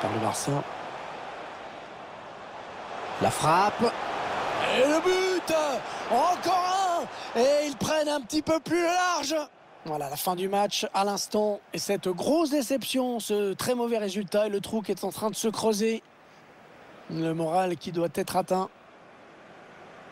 par le La frappe. Et le but Encore un Et ils prennent un petit peu plus large voilà, la fin du match à l'instant. Et cette grosse déception, ce très mauvais résultat et le trou qui est en train de se creuser. Le moral qui doit être atteint.